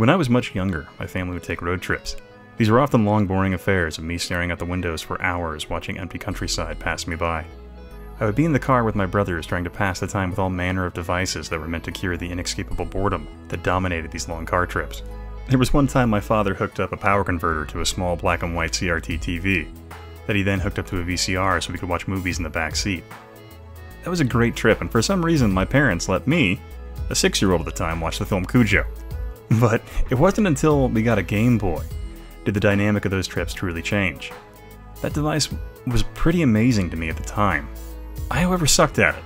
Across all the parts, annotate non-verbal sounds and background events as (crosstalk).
When I was much younger, my family would take road trips. These were often long, boring affairs of me staring out the windows for hours watching empty countryside pass me by. I would be in the car with my brothers trying to pass the time with all manner of devices that were meant to cure the inescapable boredom that dominated these long car trips. There was one time my father hooked up a power converter to a small black and white CRT TV that he then hooked up to a VCR so we could watch movies in the back seat. That was a great trip, and for some reason, my parents let me, a six year old at the time, watch the film Cujo. (laughs) But it wasn't until we got a Game Boy did the dynamic of those trips truly change. That device was pretty amazing to me at the time. I, however, sucked at it.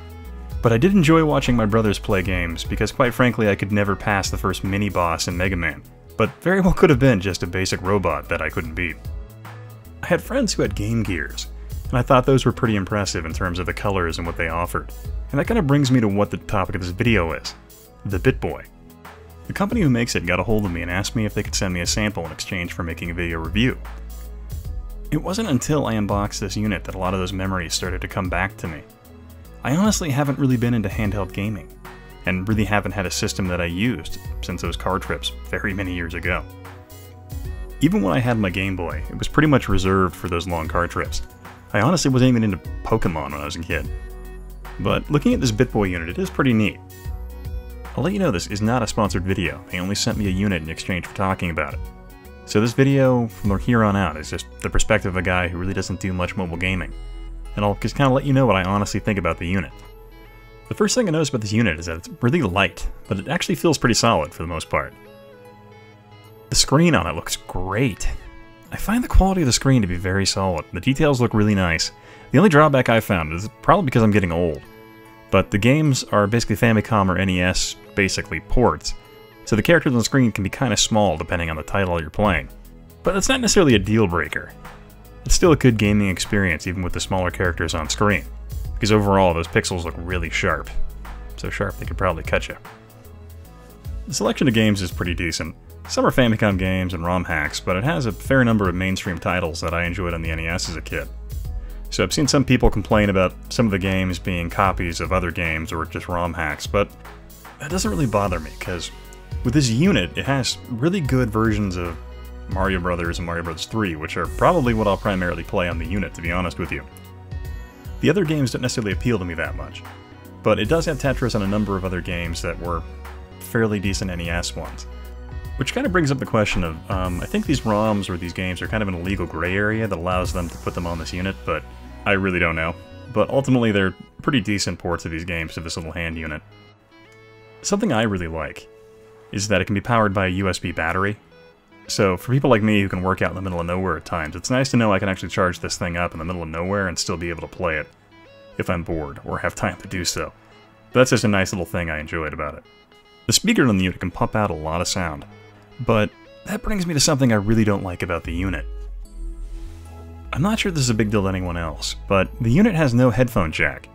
But I did enjoy watching my brothers play games, because quite frankly, I could never pass the first mini boss in Mega Man, but very well could have been just a basic robot that I couldn't beat. I had friends who had Game Gears, and I thought those were pretty impressive in terms of the colors and what they offered. And that kind of brings me to what the topic of this video is the BittBoy. The company who makes it got a hold of me and asked me if they could send me a sample in exchange for making a video review. It wasn't until I unboxed this unit that a lot of those memories started to come back to me. I honestly haven't really been into handheld gaming, and really haven't had a system that I used since those car trips very many years ago. Even when I had my Game Boy, it was pretty much reserved for those long car trips. I honestly wasn't even into Pokemon when I was a kid. But looking at this BittBoy unit, it is pretty neat. I'll let you know this is not a sponsored video, they only sent me a unit in exchange for talking about it. So this video, from here on out, is just the perspective of a guy who really doesn't do much mobile gaming. And I'll just kind of let you know what I honestly think about the unit. The first thing I notice about this unit is that it's really light, but it actually feels pretty solid for the most part. The screen on it looks great. I find the quality of the screen to be very solid. The details look really nice. The only drawback I found is probably because I'm getting old. But the games are basically Famicom or NES, basically ports, so the characters on the screen can be kind of small depending on the title you're playing. But that's not necessarily a deal breaker. It's still a good gaming experience even with the smaller characters on screen, because overall those pixels look really sharp. So sharp they could probably cut you. The selection of games is pretty decent. Some are Famicom games and ROM hacks, but it has a fair number of mainstream titles that I enjoyed on the NES as a kid. So I've seen some people complain about some of the games being copies of other games or just ROM hacks, but that doesn't really bother me, because with this unit, it has really good versions of Mario Brothers and Mario Bros. 3, which are probably what I'll primarily play on the unit, to be honest with you. The other games don't necessarily appeal to me that much, but it does have Tetris and a number of other games that were fairly decent NES ones. Which kind of brings up the question of, um, I think these ROMs or these games are kind of in a legal gray area that allows them to put them on this unit, but I really don't know. But ultimately, they're pretty decent ports of these games to this little hand unit. Something I really like is that it can be powered by a USB battery. So for people like me who can work out in the middle of nowhere at times, it's nice to know I can actually charge this thing up in the middle of nowhere and still be able to play it if I'm bored or have time to do so. But that's just a nice little thing I enjoyed about it. The speaker on the unit can pump out a lot of sound, but that brings me to something I really don't like about the unit. I'm not sure this is a big deal to anyone else, but the unit has no headphone jack.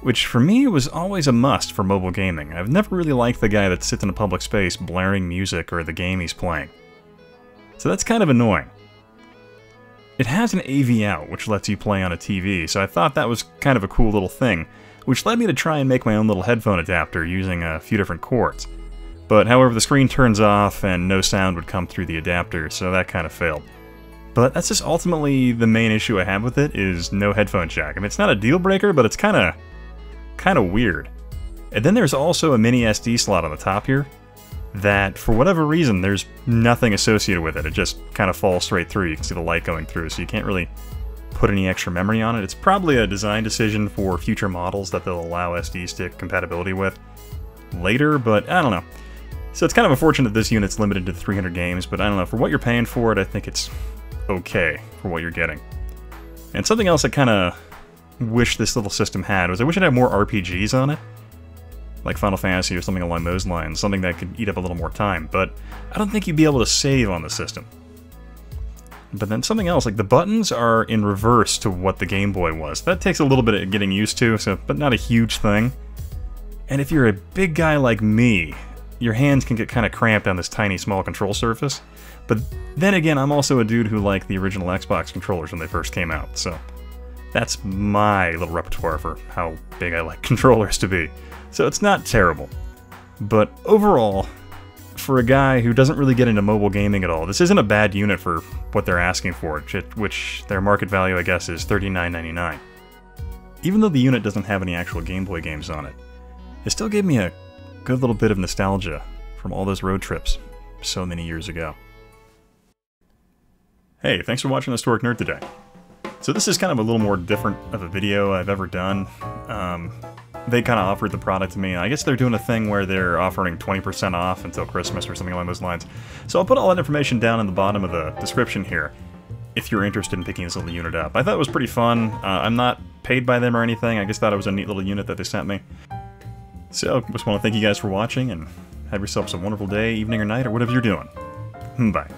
Which for me was always a must for mobile gaming. I've never really liked the guy that sits in a public space blaring music or the game he's playing. So that's kind of annoying. It has an AV out, which lets you play on a TV, so I thought that was kind of a cool little thing, which led me to try and make my own little headphone adapter using a few different cords. But however, the screen turns off and no sound would come through the adapter, so that kind of failed. But that's just ultimately the main issue I have with it is no headphone jack. I mean, it's not a deal breaker, but it's kind of kind of weird. And then there's also a mini SD slot on the top here that, for whatever reason, there's nothing associated with it. It just kind of falls straight through. You can see the light going through, so you can't really put any extra memory on it. It's probably a design decision for future models that they'll allow SD stick compatibility with later, but I don't know. So it's kind of unfortunate that this unit's limited to 300 games, but I don't know, for what you're paying for it, I think it's okay for what you're getting. And something else I kind of wish this little system had was I wish it had more RPGs on it. Like Final Fantasy or something along those lines, something that could eat up a little more time, but I don't think you'd be able to save on the system. But then something else, like the buttons are in reverse to what the Game Boy was. That takes a little bit of getting used to, so but not a huge thing. And if you're a big guy like me, your hands can get kind of cramped on this tiny small control surface. But then again, I'm also a dude who liked the original Xbox controllers when they first came out, so that's my little repertoire for how big I like (laughs) controllers to be. So it's not terrible. But overall, for a guy who doesn't really get into mobile gaming at all. This isn't a bad unit for what they're asking for, which their market value, I guess, is $39.99. Even though the unit doesn't have any actual Game Boy games on it, it still gave me a good little bit of nostalgia from all those road trips so many years ago. Hey, thanks for watching Historic Nerd today. So this is kind of a little more different of a video I've ever done. Um, they kind of offered the product to me. I guess they're doing a thing where they're offering 20% off until Christmas or something along those lines. So I'll put all that information down in the bottom of the description here if you're interested in picking this little unit up. I thought it was pretty fun. Uh, I'm not paid by them or anything. I just thought it was a neat little unit that they sent me. So, just want to thank you guys for watching and have yourselves a wonderful day, evening, or night, or whatever you're doing. Hmm, bye.